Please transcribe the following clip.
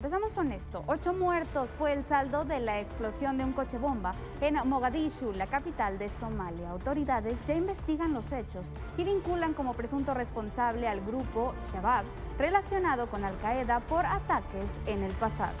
Empezamos con esto. Ocho muertos fue el saldo de la explosión de un coche bomba en Mogadishu, la capital de Somalia. Autoridades ya investigan los hechos y vinculan como presunto responsable al grupo Shabab relacionado con Al Qaeda por ataques en el pasado.